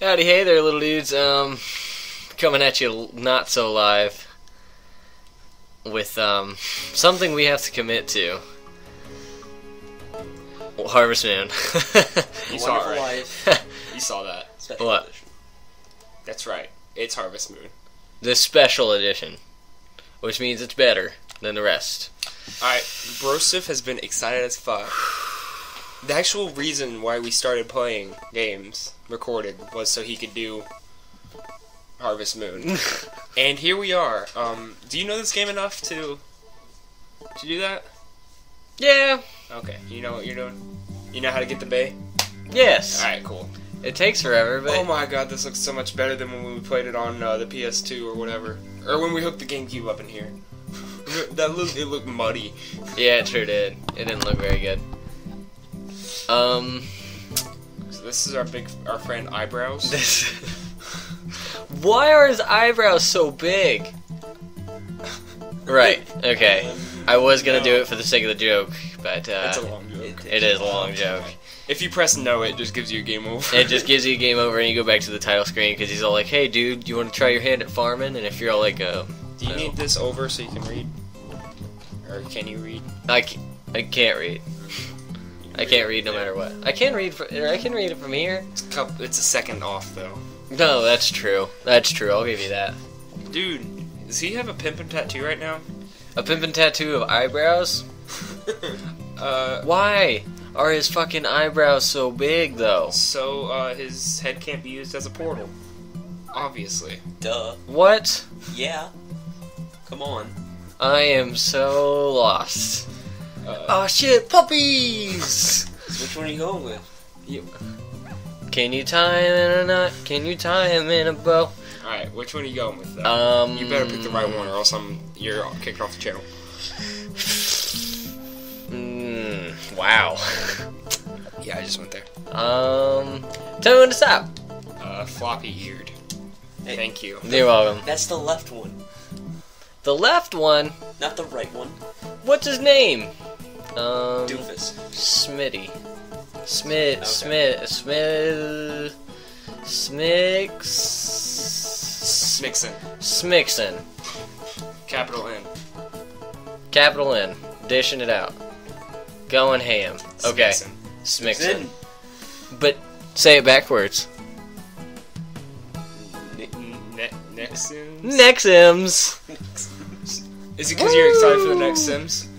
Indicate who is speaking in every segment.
Speaker 1: Howdy, hey there, little dudes. Um, coming at you not so live with um something we have to commit to. Harvest Moon.
Speaker 2: You saw it, right?
Speaker 3: Life
Speaker 2: You saw that.
Speaker 3: Special
Speaker 1: What?
Speaker 3: Edition.
Speaker 2: That's right. It's Harvest Moon.
Speaker 1: the special edition, which means it's better than the rest.
Speaker 2: Alright, Broseph has been excited as fuck. The actual reason why we started playing games recorded was so he could do Harvest Moon. and here we are. Um, do you know this game enough to to do that?
Speaker 1: Yeah.
Speaker 2: Okay, you know what you're doing. You know how to get the bay.
Speaker 1: Yes.
Speaker 2: All right, cool.
Speaker 1: It takes forever, but
Speaker 2: Oh my god, this looks so much better than when we played it on uh, the PS2 or whatever, or when we hooked the GameCube up in here. that looked it looked muddy.
Speaker 1: yeah, it sure did. It didn't look very good. Um,
Speaker 2: So this is our big our friend eyebrows.
Speaker 1: this. Why are his eyebrows so big? Right. Okay. I was gonna do it for the sake of the joke, but uh,
Speaker 2: It's a long joke.
Speaker 1: it is a long joke.
Speaker 2: If you press no, it just gives you a game over.
Speaker 1: It just gives you a game over, and you go back to the title screen because he's all like, "Hey, dude, do you want to try your hand at farming?" And if you're all like, uh,
Speaker 2: Do you
Speaker 1: no.
Speaker 2: need this over so you can read, or can you read?
Speaker 1: I, ca- I can't read. I can't read no matter what. I can read. fr- I can read it from here.
Speaker 2: It's a, coup- it's a second off though.
Speaker 1: No, that's true. That's true. I'll give you that.
Speaker 2: Dude, does he have a pimpin' tattoo right now?
Speaker 1: A pimpin' tattoo of eyebrows.
Speaker 2: uh,
Speaker 1: Why are his fucking eyebrows so big, though?
Speaker 2: so uh, his head can't be used as a portal. Obviously.
Speaker 3: Duh.
Speaker 1: What?
Speaker 3: Yeah. Come on.
Speaker 1: I am so lost.
Speaker 2: Uh,
Speaker 1: Oh shit, puppies!
Speaker 3: Which one are you going with?
Speaker 1: Can you tie him in a knot? Can you tie him in a bow?
Speaker 2: all right, which one are you going with? Though?
Speaker 1: Um,
Speaker 2: you better pick the right one, or else I'm you're kicked off the channel.
Speaker 1: Mm, wow.
Speaker 2: Yeah, I just went there.
Speaker 1: Um, tell me when to stop.
Speaker 2: Uh, floppy eared.
Speaker 3: Hey.
Speaker 2: Thank you.
Speaker 1: You're welcome.
Speaker 3: That's the left one,
Speaker 1: The left one.
Speaker 3: not the right one.
Speaker 1: What's his name? Um,
Speaker 3: Doofus.
Speaker 1: Smitty. Smith.
Speaker 3: Okay.
Speaker 1: Smith. Smith. Smix.
Speaker 2: Smixon.
Speaker 1: Smixon.
Speaker 2: Capital N.
Speaker 1: Capital N. Dishing it out. Going ham. Okay.
Speaker 2: Smixon.
Speaker 1: Smixon. But say it backwards.
Speaker 2: Ne- ne- next Sims?
Speaker 1: Nexims.
Speaker 2: Is it because you're excited for the next Sims?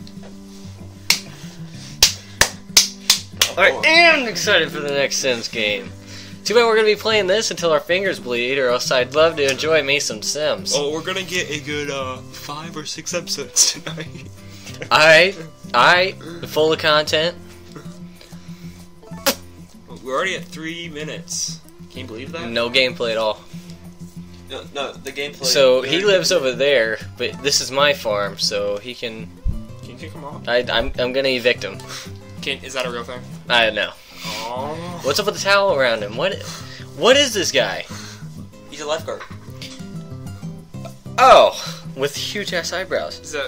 Speaker 1: I am excited for the next Sims game. Too bad we're gonna be playing this until our fingers bleed, or else I'd love to enjoy me some Sims.
Speaker 2: Oh, we're gonna get a good uh five or six episodes tonight.
Speaker 1: Alright, alright, full of content.
Speaker 2: We're already at three minutes. Can you believe that?
Speaker 1: No gameplay at all.
Speaker 3: No, no, the gameplay.
Speaker 1: So he lives over there, but this is my farm, so he can.
Speaker 2: Can you kick him off?
Speaker 1: I, I'm I'm gonna evict him.
Speaker 2: Can is that a real thing?
Speaker 1: I don't know.
Speaker 2: Oh.
Speaker 1: What's up with the towel around him? What? What is this guy?
Speaker 3: He's a lifeguard.
Speaker 1: Oh, with huge ass eyebrows.
Speaker 2: Is that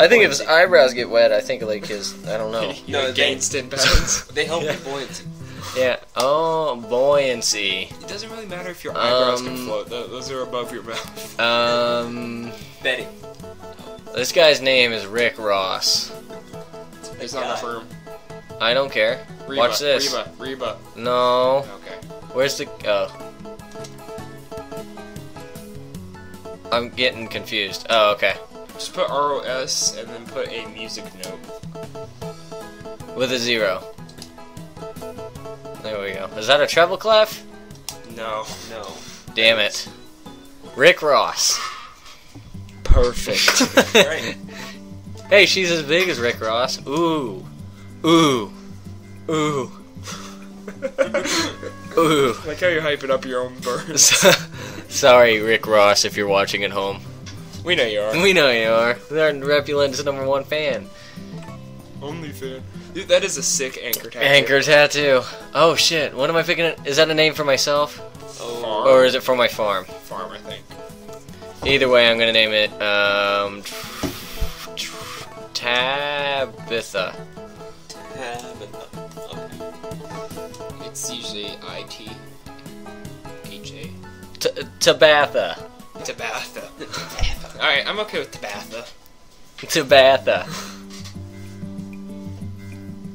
Speaker 1: I think if his
Speaker 3: buoyancy.
Speaker 1: eyebrows get wet, I think like his I don't know.
Speaker 3: No,
Speaker 2: no,
Speaker 3: they-
Speaker 2: gains ten pounds?
Speaker 3: They help
Speaker 1: Yeah.
Speaker 3: with buoyancy.
Speaker 1: Yeah. Oh, buoyancy.
Speaker 2: it doesn't really matter if your eyebrows
Speaker 1: Um,
Speaker 2: can float. Those are above your mouth.
Speaker 1: Um,
Speaker 3: Betty.
Speaker 1: this guy's name is Rick Ross.
Speaker 2: It's
Speaker 3: guy.
Speaker 2: not firm.
Speaker 1: I don't care.
Speaker 2: Reba,
Speaker 1: Watch this.
Speaker 2: Reba, Reba.
Speaker 1: No.
Speaker 2: Okay.
Speaker 1: Where's the? Oh. I'm getting confused. Oh, okay.
Speaker 2: Just put ROS and then put a music note.
Speaker 1: With a zero. There we go. Is that a treble clef?
Speaker 2: No.
Speaker 3: No.
Speaker 1: Damn it. Rick Ross.
Speaker 2: Perfect.
Speaker 3: Alright.
Speaker 1: Hey, she's as big as Rick Ross. Ooh. Ooh. Ooh. Ooh.
Speaker 2: like how you're hyping up your own birds.
Speaker 1: Sorry, Rick Ross, if you're watching at home.
Speaker 2: we know you are.
Speaker 1: We know you are. They're Repulent's number one fan.
Speaker 2: Only fan. Dude, that is a sick anchor tattoo.
Speaker 1: Anchor tattoo. Oh shit, what am I picking? Is that a name for myself?
Speaker 2: Farm.
Speaker 1: Or is it for my farm?
Speaker 2: farm, I think.
Speaker 1: Either way, I'm gonna name it, um. Tabitha.
Speaker 3: Tabitha. Okay.
Speaker 2: It's usually IT.
Speaker 1: T- Tabatha.
Speaker 2: Tabatha. Alright, I'm okay with Tabatha.
Speaker 1: Tabatha.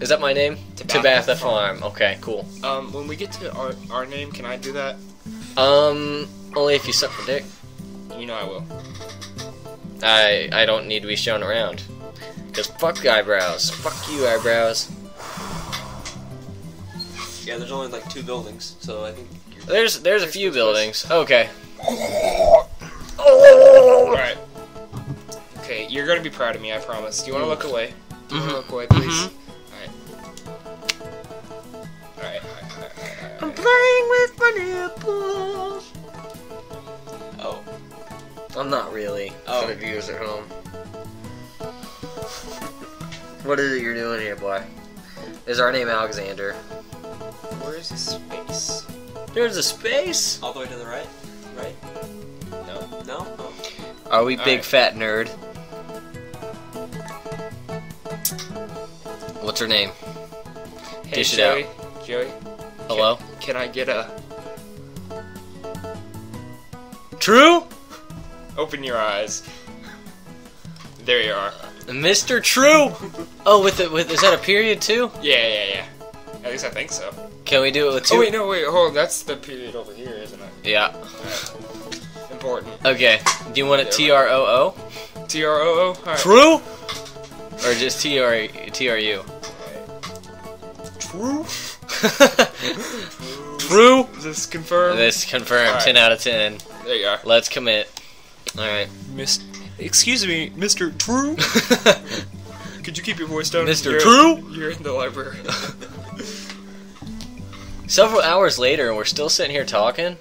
Speaker 1: Is that my name?
Speaker 2: Tabatha
Speaker 1: Tabatha Farm. Okay, cool.
Speaker 2: Um, when we get to our, our name, can I do that?
Speaker 1: Um, only if you suck my dick.
Speaker 2: You know I will.
Speaker 1: I I don't need to be shown around. Cause fuck eyebrows. Fuck you eyebrows.
Speaker 3: Yeah, there's only like two buildings, so I think. You're...
Speaker 1: There's there's a few buildings. Okay.
Speaker 2: Alright. Okay, you're gonna be proud of me, I promise. Do you wanna look away? Do you wanna
Speaker 1: Mhm.
Speaker 2: look away, please?
Speaker 1: Mhm.
Speaker 2: Alright. Alright, alright, alright, alright,
Speaker 1: I'm playing with my nipples.
Speaker 3: Oh,
Speaker 1: I'm not really.
Speaker 3: Oh.
Speaker 1: For the viewers at home. What is it you're doing here, boy? Is our name Alexander?
Speaker 2: Where is the space?
Speaker 1: There's a space.
Speaker 3: all the way to the right? Right?
Speaker 2: No.
Speaker 3: No? Oh.
Speaker 1: Are we big
Speaker 2: Alright.
Speaker 1: fat nerd? What's her name?
Speaker 2: Hey,
Speaker 1: Dish it
Speaker 2: Joey. Joey,
Speaker 1: Hello?
Speaker 2: can I get a.
Speaker 1: True?
Speaker 2: Open your eyes. There you are.
Speaker 1: Mr. True? Oh, with the with is that a period too?
Speaker 2: Yeah, yeah, yeah. At least I think so.
Speaker 1: Can we do it with oh, two?
Speaker 2: Oh, wait, no, wait, hold on. That's the period over here, isn't it?
Speaker 1: Yeah.
Speaker 2: Important.
Speaker 1: Okay. Do you want it T R O O?
Speaker 2: T R O O? Alright.
Speaker 1: True? Or just T R T R U?
Speaker 2: True?
Speaker 1: True?
Speaker 2: This confirmed?
Speaker 1: This confirmed. 10 out of 10.
Speaker 2: There you are.
Speaker 1: Let's commit. Alright.
Speaker 2: Miss. Excuse me, Mr. True? Could you keep your voice down?
Speaker 1: Mr.
Speaker 2: You're-
Speaker 1: True?
Speaker 2: You're in the library.
Speaker 1: Several hours later, and we're still sitting here talking.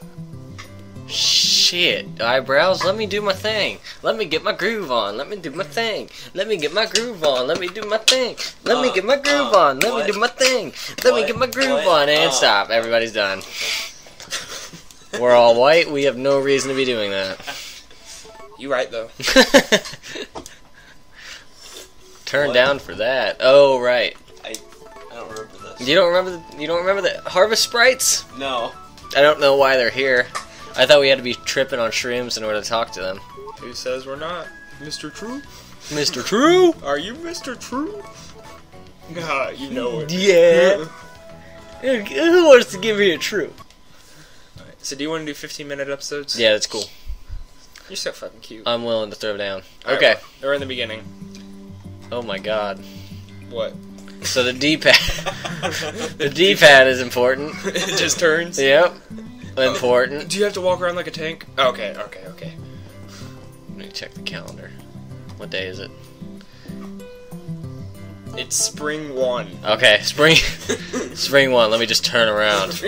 Speaker 1: Shit, eyebrows. Let me do my thing. Let me get my groove on. Let me do my thing. Let me get my groove on. Let me do my thing. Let me
Speaker 3: Uh,
Speaker 1: get my groove
Speaker 3: uh,
Speaker 1: on. Let
Speaker 3: what?
Speaker 1: me do my thing. Let me get my groove
Speaker 3: What?
Speaker 1: on. And
Speaker 3: Uh.
Speaker 1: stop. Everybody's done. We're all white. We have no reason to be doing that.
Speaker 2: You right, though.
Speaker 1: Turn
Speaker 3: What?
Speaker 1: down for that. Oh right.
Speaker 3: I I don't remember this.
Speaker 1: You don't remember the you don't remember the harvest sprites?
Speaker 3: No.
Speaker 1: I don't know why they're here. I thought we had to be tripping on shrooms in order to talk to them.
Speaker 2: Who says we're not? Mr. True?
Speaker 1: Mr. True?
Speaker 2: Are you Mr. True? Ah, you know it.
Speaker 1: Yeah. Who wants to give me a true?
Speaker 2: So do you want to do 15 minute episodes?
Speaker 1: Yeah, that's cool.
Speaker 2: You're so fucking cute.
Speaker 1: I'm willing to throw down.
Speaker 2: Alright,
Speaker 1: Okay.
Speaker 2: well, Or in the beginning.
Speaker 1: Oh my god.
Speaker 2: What?
Speaker 1: So the D-pad. the D-pad is important.
Speaker 2: it just turns?
Speaker 1: Yep. Important.
Speaker 2: Do you have to walk around like a tank? Okay, okay, okay.
Speaker 1: Let me check the calendar. What day is it?
Speaker 2: It's spring one.
Speaker 1: Okay, spring. spring one. Let me just turn around.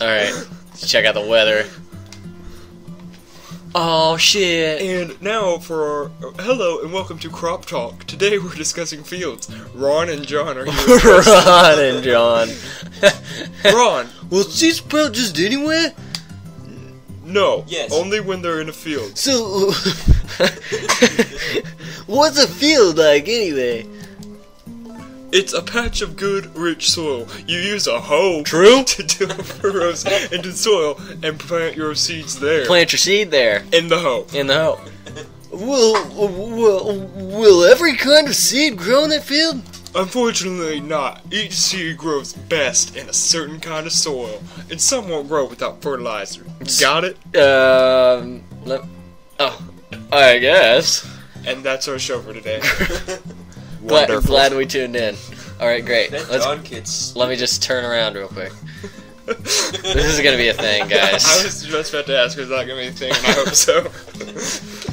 Speaker 1: All right. Let's check out the weather. Oh shit.
Speaker 2: And now for our hello and welcome to Crop Talk. Today we're discussing fields. Ron and John are here.
Speaker 1: Ron and John.
Speaker 2: Ron,
Speaker 1: Well, she's sprout just anywhere.
Speaker 2: no.
Speaker 3: Yes.
Speaker 2: Only when they're in a field.
Speaker 1: So, what's a field like anyway?
Speaker 2: It's a patch of good, rich soil. You use a hoe
Speaker 1: True.
Speaker 2: to do furrows into soil and plant your seeds there.
Speaker 1: Plant your seed there
Speaker 2: in the hoe.
Speaker 1: in the hoe. Will, will, will every kind of seed grow in that field?
Speaker 2: Unfortunately, not. Each seed grows best in a certain kind of soil, and some won't grow without fertilizer. Got it?
Speaker 1: Um, let, oh, I guess.
Speaker 2: And that's our show for today.
Speaker 1: Glad,
Speaker 2: Wonderful.
Speaker 1: glad we tuned in. All right, great.
Speaker 3: That
Speaker 1: Let's
Speaker 3: kid's.
Speaker 1: let me just turn around real quick. This is gonna be a thing, guys.
Speaker 2: I was just about to ask, is that gonna be a thing? And I hope so.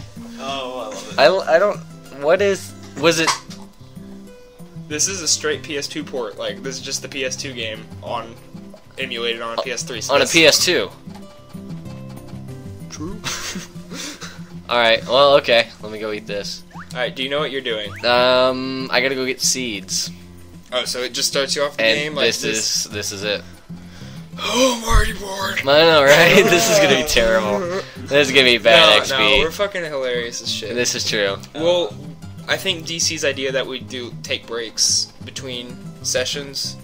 Speaker 3: Oh, I love it.
Speaker 1: I, I don't. What is? Was it?
Speaker 2: this is a straight PS2 port. Like this is just the PS2 game on emulated on a PS3. So
Speaker 1: On a PS2.
Speaker 2: True.
Speaker 1: All right. Well, okay. Let me go eat this.
Speaker 2: All right. Do you know what you're doing?
Speaker 1: Um, I gotta go get seeds.
Speaker 2: Oh, so it just starts you off the
Speaker 1: And
Speaker 2: game like
Speaker 1: this is this is it.
Speaker 2: Oh, I'm already bored.
Speaker 1: I know, right? this is gonna be terrible. This is gonna be bad
Speaker 2: no,
Speaker 1: XP.
Speaker 2: no, we're fucking hilarious as shit.
Speaker 1: This is true.
Speaker 2: Well, I think DC's idea that we do take breaks between sessions,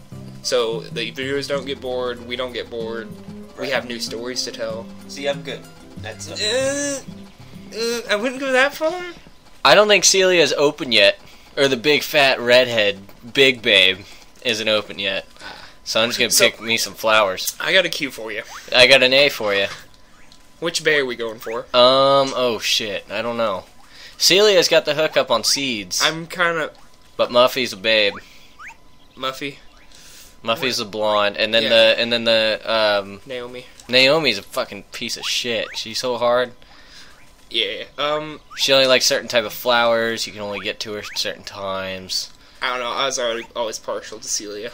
Speaker 2: so the viewers don't get bored, we don't get bored, We have new stories to tell.
Speaker 3: See, I'm good. That's it.
Speaker 2: Uh, uh, I wouldn't go that far.
Speaker 1: I don't think Celia's open yet, or the big fat redhead big babe isn't open yet. So I'm just gonna
Speaker 2: So-
Speaker 1: pick me some flowers.
Speaker 2: I got a cue for you.
Speaker 1: I got an A for you.
Speaker 2: Which bay are we going for?
Speaker 1: Um. Oh shit. I don't know. Celia's got the hookup on seeds,
Speaker 2: I'm kind of
Speaker 1: but Muffy's a babe.
Speaker 2: Muffy,
Speaker 1: Muffy's a blonde, and then
Speaker 2: Yeah.
Speaker 1: the and then the um
Speaker 2: Naomi.
Speaker 1: Naomi's a fucking piece of shit. She's so hard.
Speaker 2: Yeah. Um.
Speaker 1: She only likes certain type of flowers. You can only get to her at certain times.
Speaker 2: I don't know. I was already always partial to Celia.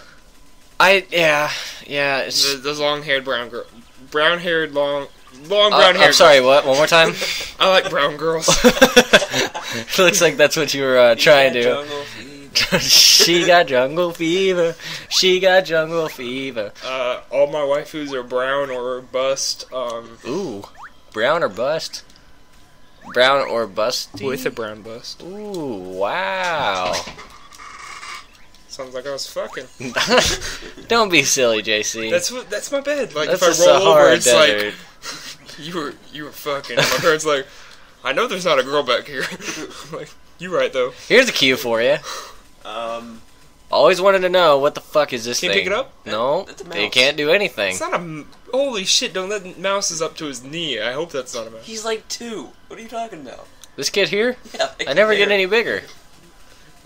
Speaker 1: I yeah yeah. It's,
Speaker 2: The, those long-haired brown girl, brown-haired long, long
Speaker 1: Uh,
Speaker 2: brown-haired.
Speaker 1: I'm sorry. What? One more time.
Speaker 2: I like brown girls.
Speaker 1: Looks like that's what you were uh, trying to.
Speaker 3: Jungle Fever.
Speaker 1: she got jungle fever. She got jungle fever.
Speaker 2: uh, all my waifus are brown or bust. Um,
Speaker 1: Ooh, brown or bust? Brown or busty?
Speaker 2: with a brown bust.
Speaker 1: Ooh, wow.
Speaker 2: Sounds like I was fucking.
Speaker 1: Don't be silly, JC.
Speaker 2: That's what. That's my bed. Like
Speaker 1: That's
Speaker 2: if
Speaker 1: a
Speaker 2: I roll over, it's
Speaker 1: desert.
Speaker 2: like you were you were fucking. And my parents like, I know there's not a girl back here. I'm like you right though.
Speaker 1: Here's a cue for you.
Speaker 3: Um,
Speaker 1: Always wanted to know what the fuck is this
Speaker 2: Can you
Speaker 1: thing?
Speaker 2: pick it up?
Speaker 1: No,
Speaker 3: That's
Speaker 1: it can't do anything.
Speaker 2: It's not a. m- Holy shit! Don't let mouse is up to his knee. I hope that's not a mouse.
Speaker 3: he's like two. What are you talking about?
Speaker 1: This kid here,
Speaker 3: Yeah,
Speaker 1: I never get any bigger.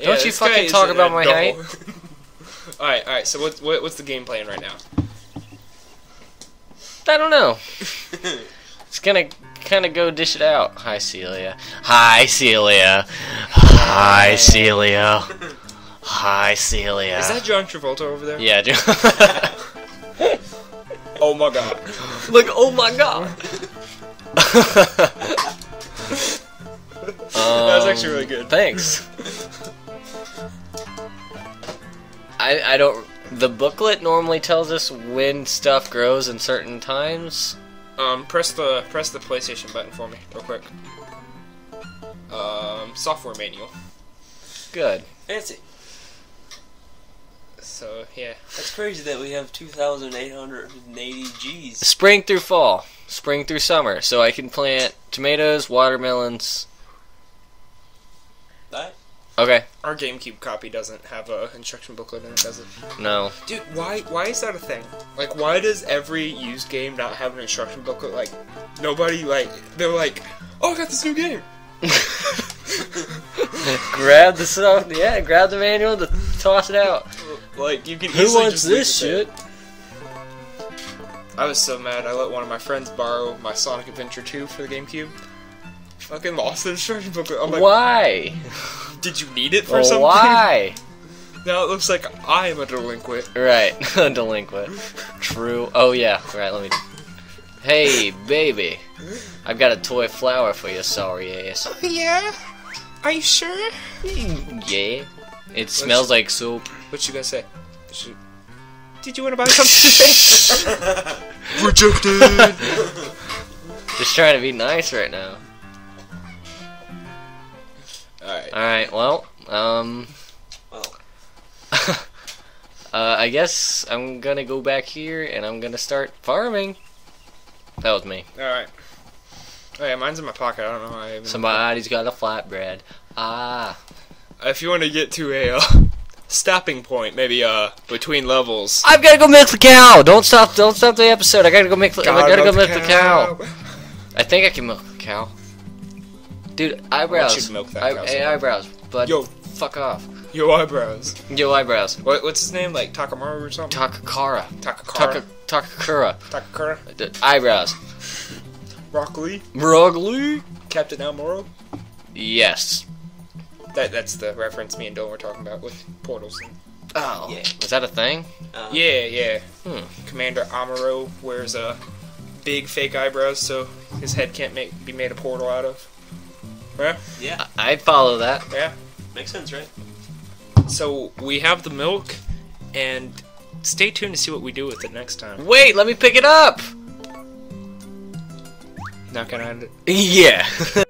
Speaker 1: Don't you fucking talk about my
Speaker 2: height. all right, all right. So what's what, what's the game plan right now?
Speaker 1: I don't know. It's gonna kind of go dish it out. Hi, Celia. Hi, Celia. Hi, Celia. Hi, Celia.
Speaker 2: Is that John Travolta over there?
Speaker 1: Yeah. Joe-
Speaker 2: Oh my god.
Speaker 1: Look. Oh my god.
Speaker 2: That was actually really good.
Speaker 1: Thanks. I I don't. The booklet normally tells us when stuff grows in certain times.
Speaker 2: Um, press the press the PlayStation button for me, real quick. Um, software manual.
Speaker 1: Good.
Speaker 3: Fancy.
Speaker 2: So yeah,
Speaker 3: That's crazy that we have 2,880 G's.
Speaker 1: Spring through fall, spring through summer, so I can plant tomatoes, watermelons. Okay.
Speaker 2: our GameCube copy doesn't have a instruction booklet in it, does it?
Speaker 1: No.
Speaker 2: Dude, why why is that a thing? Like, why does every used game not have an instruction booklet? Like, nobody like they're like, oh, I got this new game.
Speaker 1: grab the stuff. Yeah, grab the manual to toss it out.
Speaker 2: Like, you can
Speaker 1: Who wants this
Speaker 2: it
Speaker 1: shit?
Speaker 2: I was so mad. I let one of my friends borrow my Sonic Adventure 2 for the GameCube. Fucking lost the instruction booklet. I'm like,
Speaker 1: Why?
Speaker 2: did you need it for
Speaker 1: Oh,
Speaker 2: something?
Speaker 1: why?
Speaker 2: Now it looks like I am a delinquent.
Speaker 1: Right, a delinquent. True. Oh yeah. Right. Let me. Hey, baby. I've got a toy flower for you, sorry ass.
Speaker 2: Oh, yeah? Are you sure?
Speaker 1: Mm, yeah. It smells like soap.
Speaker 2: What you gonna say? Should- Did you want to buy something today? Rejected.
Speaker 1: Just trying to be nice right now.
Speaker 2: Alright.
Speaker 1: All right. Well, um,
Speaker 3: Well,
Speaker 1: uh, I guess I'm gonna go back here and I'm gonna start farming. That was me.
Speaker 2: Alright. Oh yeah, mine's in my pocket. I don't know why. I even...
Speaker 1: Somebody's got a flatbread. Ah.
Speaker 2: If you want to get to a uh, stopping point, maybe uh between levels.
Speaker 1: I've gotta go milk the cow. Don't stop. Don't stop the episode. I gotta go milk. The, I gotta go milk the cow. I think I can milk the cow. Dude, eyebrows.
Speaker 2: you milk that
Speaker 1: Eye-
Speaker 2: cow
Speaker 1: hey,
Speaker 2: sometime.
Speaker 1: eyebrows. Bud,
Speaker 2: Yo.
Speaker 1: fuck off.
Speaker 2: Yo, eyebrows.
Speaker 1: Yo, eyebrows.
Speaker 2: What, what's his name? Like Takamaru or something?
Speaker 1: Takakara.
Speaker 2: Takakara.
Speaker 1: Taka, Takakura.
Speaker 2: Takakura.
Speaker 1: D- Eyebrows.
Speaker 2: Rock Lee.
Speaker 1: Rugly?
Speaker 2: Captain Elmoro.
Speaker 1: Yes.
Speaker 2: That that's the reference me and Dylan were talking about with portals.
Speaker 1: Oh.
Speaker 3: Yeah.
Speaker 1: Was that a thing?
Speaker 3: uh,
Speaker 2: Yeah, yeah.
Speaker 1: Hmm.
Speaker 2: Commander Amuro wears a big fake eyebrows, so his head can't make be made a portal out of. Yeah,
Speaker 3: Yeah,
Speaker 1: I- I'd follow that.
Speaker 2: yeah.
Speaker 3: makes sense, right?
Speaker 2: So we have the milk, and stay tuned to see what we do with it next time.
Speaker 1: Wait, let me pick it up.
Speaker 2: Now can I end it?
Speaker 1: Yeah.